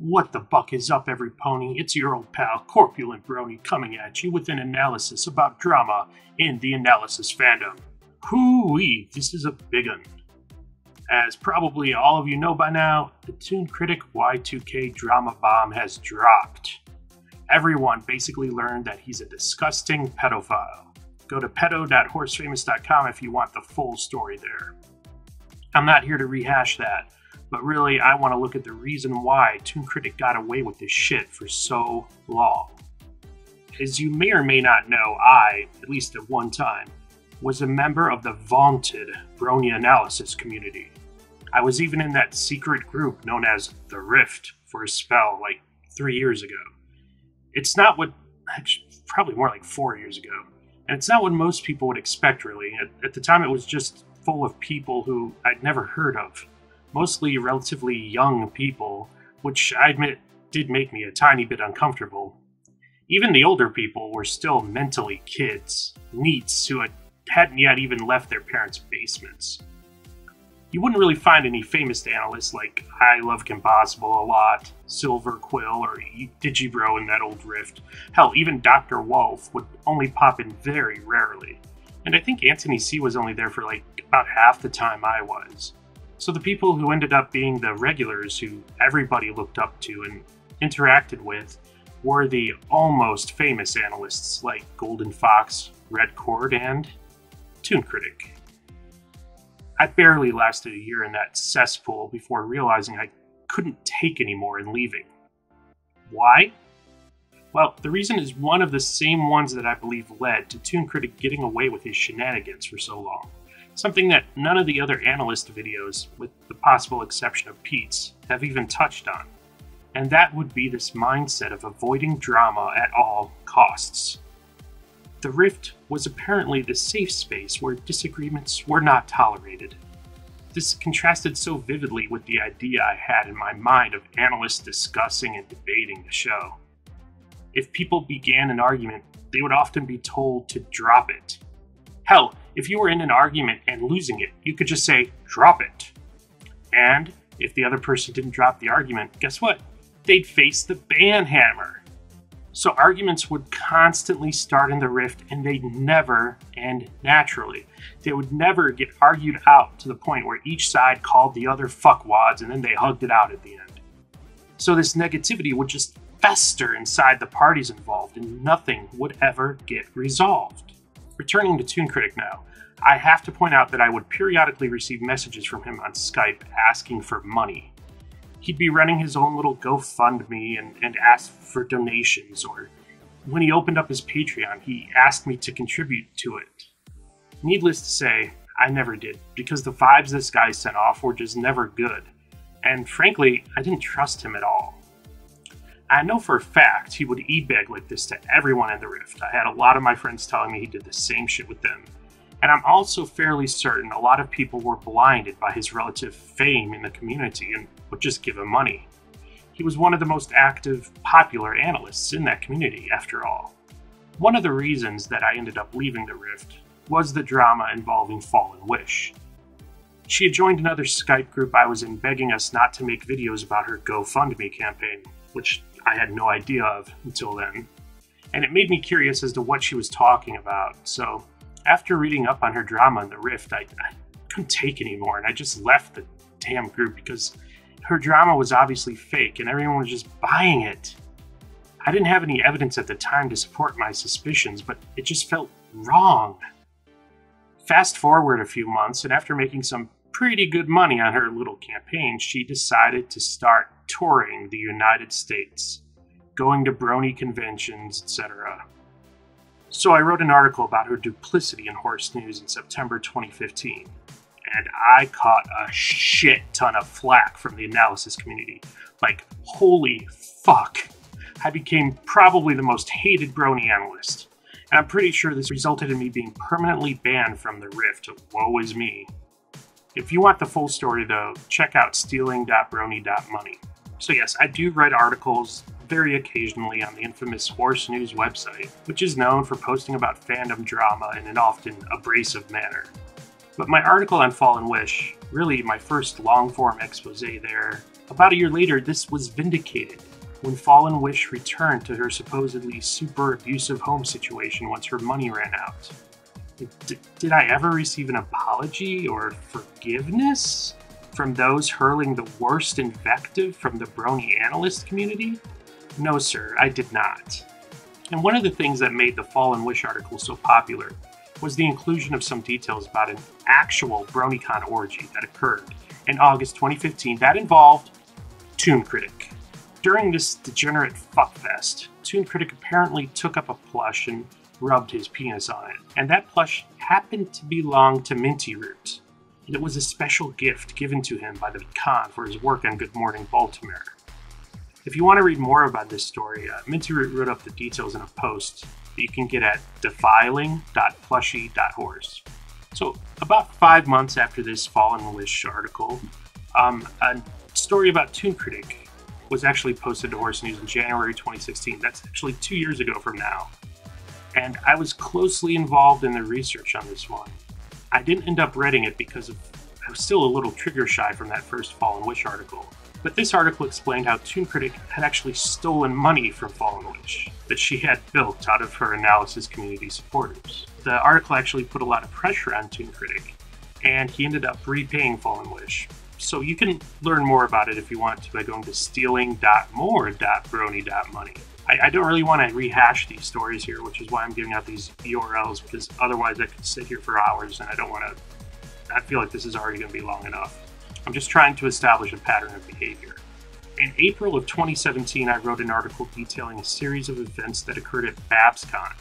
What the buck is up, every pony? It's your old pal, Corpulent Brony, coming at you with an analysis about drama in the analysis fandom. Hoo-wee, this is a big one. As probably all of you know by now, the Toon Critic Y2K drama bomb has dropped. Everyone basically learned that he's a disgusting pedophile. Go to pedo.horsefamous.com if you want the full story there. I'm not here to rehash that, but really, I want to look at the reason why Toon Critic got away with this shit for so long. As you may or may not know, I, at least at one time, was a member of the vaunted Brony analysis community. I was even in that secret group known as The Rift for a spell like three years ago. It's not what, actually, probably more like four years ago, and it's not what most people would expect, really. At, at the time, it was just full of people who I'd never heard of mostly relatively young people, which I admit did make me a tiny bit uncomfortable. Even the older people were still mentally kids, NEETs who had, hadn't yet even left their parents' basements. You wouldn't really find any famous analysts like I Love Kim Possible a lot, Silver Quill, or Digibro in that old rift. Hell, even Dr. Wolf would only pop in very rarely. And I think Anthony C was only there for like about half the time I was. So the people who ended up being the regulars who everybody looked up to and interacted with were the almost famous analysts like Golden Fox, Red Cord, and Toon Critic. I barely lasted a year in that cesspool before realizing I couldn't take anymore and leaving. Why? Well, the reason is one of the same ones that I believe led to Toon Critic getting away with his shenanigans for so long something that none of the other analyst videos, with the possible exception of Pete's, have even touched on. And that would be this mindset of avoiding drama at all costs. The Rift was apparently the safe space where disagreements were not tolerated. This contrasted so vividly with the idea I had in my mind of analysts discussing and debating the show. If people began an argument, they would often be told to drop it. Hell, if you were in an argument and losing it, you could just say, drop it. And if the other person didn't drop the argument, guess what? They'd face the ban hammer. So arguments would constantly start in the rift and they'd never end naturally. They would never get argued out to the point where each side called the other fuckwads and then they hugged it out at the end. So this negativity would just fester inside the parties involved and nothing would ever get resolved. Returning to Toon Critic now, I have to point out that I would periodically receive messages from him on Skype asking for money. He'd be running his own little GoFundMe and, and ask for donations, or when he opened up his Patreon, he asked me to contribute to it. Needless to say, I never did, because the vibes this guy sent off were just never good, and frankly, I didn't trust him at all. I know for a fact he would e-beg like this to everyone in the Rift. I had a lot of my friends telling me he did the same shit with them. And I'm also fairly certain a lot of people were blinded by his relative fame in the community and would just give him money. He was one of the most active, popular analysts in that community, after all. One of the reasons that I ended up leaving the Rift was the drama involving Fallen Wish. She had joined another Skype group I was in begging us not to make videos about her GoFundMe campaign, which I had no idea of until then. And it made me curious as to what she was talking about. So, after reading up on her drama in the Rift, I, I couldn't take anymore and I just left the damn group because her drama was obviously fake and everyone was just buying it. I didn't have any evidence at the time to support my suspicions, but it just felt wrong. Fast forward a few months, and after making some pretty good money on her little campaign, she decided to start touring the United States, going to brony conventions, etc. So I wrote an article about her duplicity in horse news in September 2015, and I caught a shit ton of flack from the analysis community. Like, holy fuck. I became probably the most hated brony analyst. And I'm pretty sure this resulted in me being permanently banned from the Rift. Woe is me. If you want the full story, though, check out stealing.brony.money. So, yes, I do write articles very occasionally on the infamous Horse News website, which is known for posting about fandom drama in an often abrasive manner. But my article on Fallen Wish, really my first long form expose there, About a year later, this was vindicated when Fallen Wish returned to her supposedly super abusive home situation once her money ran out. D- did I ever receive an apology or forgiveness from those hurling the worst invective from the Brony analyst community? No, sir, I did not. And one of the things that made the Fallen Wish article so popular was the inclusion of some details about an actual BronyCon orgy that occurred in August 2015 that involved Toon Critic. During this degenerate fuckfest, Toon Critic apparently took up a plush and rubbed his penis on it, and that plush happened to belong to Minty Root. And it was a special gift given to him by the con for his work on Good Morning Baltimore. If you want to read more about this story, uh, Minty Root wrote up the details in a post that you can get at defiling.plushie.horse. So, about five months after this Fallen Wish article, um, a story about Toon Critic was actually posted to Horse News in January 2016. That's actually two years ago from now. And I was closely involved in the research on this one. I didn't end up reading it because of, I was still a little trigger shy from that first Fallen Wish article. But this article explained how Toon Critic had actually stolen money from Fallen Wish that she had built out of her analysis community supporters. The article actually put a lot of pressure on Toon Critic, and he ended up repaying Fallen Wish so you can learn more about it if you want to by going to stealing.more.brony.money. I, I don't really want to rehash these stories here, which is why I'm giving out these URLs because otherwise I could sit here for hours and I don't want to. I feel like this is already going to be long enough. I'm just trying to establish a pattern of behavior. In April of 2017, I wrote an article detailing a series of events that occurred at BabsCon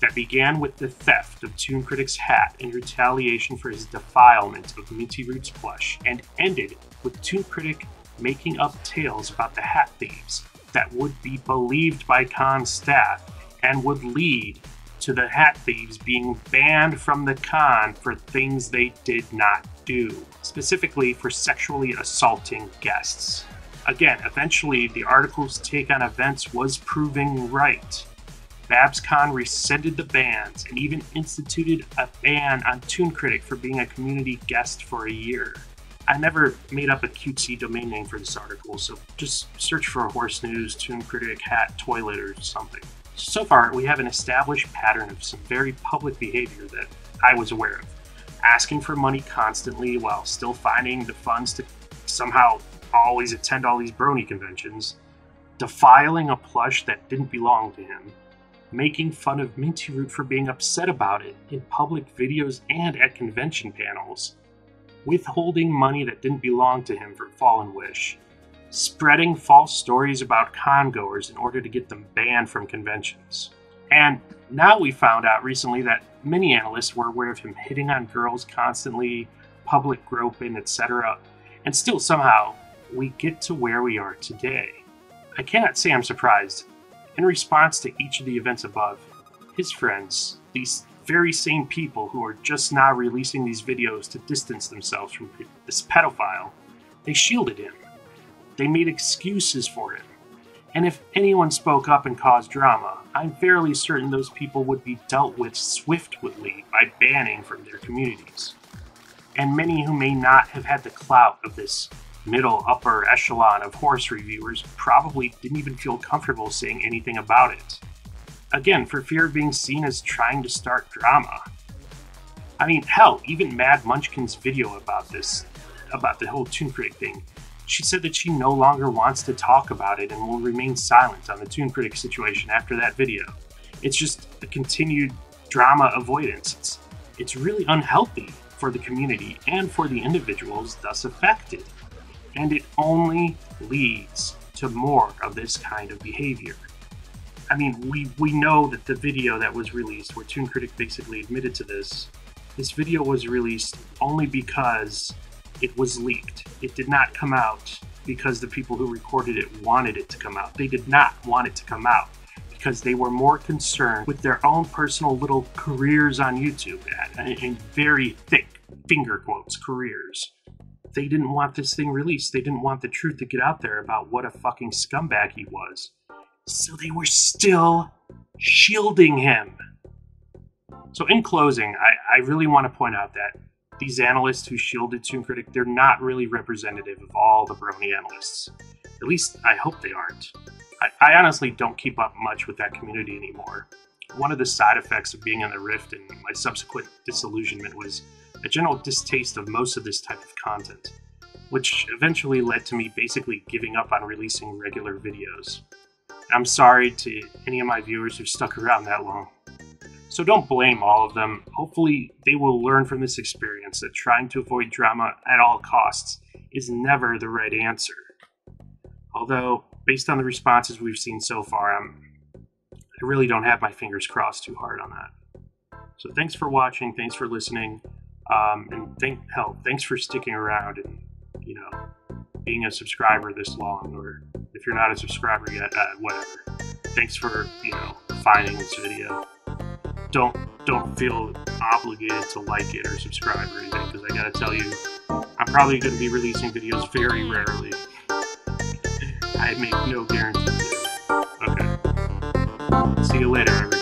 that began with the theft of Toon Critic's hat in retaliation for his defilement of Minty Root's plush, and ended with Toon Critic making up tales about the hat thieves that would be believed by con staff and would lead to the hat thieves being banned from the con for things they did not do, specifically for sexually assaulting guests. Again, eventually, the article's take on events was proving right. BabsCon rescinded the bans and even instituted a ban on Toon Critic for being a community guest for a year. I never made up a cutesy domain name for this article, so just search for Horse News, Toon Critic, Hat, Toilet, or something. So far, we have an established pattern of some very public behavior that I was aware of. Asking for money constantly while still finding the funds to somehow always attend all these brony conventions, defiling a plush that didn't belong to him, making fun of Minty Root for being upset about it in public videos and at convention panels, withholding money that didn't belong to him from Fallen Wish, spreading false stories about congoers in order to get them banned from conventions. And now we found out recently that many analysts were aware of him hitting on girls constantly, public groping, etc. And still, somehow, we get to where we are today. I cannot say I'm surprised. In response to each of the events above, his friends, these very same people who are just now releasing these videos to distance themselves from this pedophile, they shielded him. They made excuses for him. And if anyone spoke up and caused drama, I'm fairly certain those people would be dealt with swiftly by banning from their communities. And many who may not have had the clout of this middle upper echelon of horse reviewers probably didn't even feel comfortable saying anything about it. Again, for fear of being seen as trying to start drama. I mean, hell, even Mad Munchkin's video about this, about the whole Toon Critic thing, she said that she no longer wants to talk about it and will remain silent on the Toon Critic situation after that video. It's just a continued drama avoidance. It's, it's really unhealthy for the community and for the individuals thus affected and it only leads to more of this kind of behavior. I mean, we, we know that the video that was released, where Toon Critic basically admitted to this, this video was released only because it was leaked. It did not come out because the people who recorded it wanted it to come out. They did not want it to come out because they were more concerned with their own personal little careers on YouTube, and very thick finger quotes careers they didn't want this thing released. They didn't want the truth to get out there about what a fucking scumbag he was. So they were still shielding him. So, in closing, I, I really want to point out that these analysts who shielded Toon Critic, they're not really representative of all the Brony analysts. At least I hope they aren't. I, I honestly don't keep up much with that community anymore. One of the side effects of being on the Rift and my subsequent disillusionment was a general distaste of most of this type of content, which eventually led to me basically giving up on releasing regular videos. I'm sorry to any of my viewers who stuck around that long. So don't blame all of them. Hopefully, they will learn from this experience that trying to avoid drama at all costs is never the right answer. Although, based on the responses we've seen so far, I'm, I really don't have my fingers crossed too hard on that. So thanks for watching, thanks for listening, um, and thank hell, thanks for sticking around and you know being a subscriber this long, or if you're not a subscriber yet, uh, whatever. Thanks for you know finding this video don't don't feel obligated to like it or subscribe or anything because I gotta tell you, I'm probably gonna be releasing videos very rarely. I make no guarantees. Okay. See you later, everybody.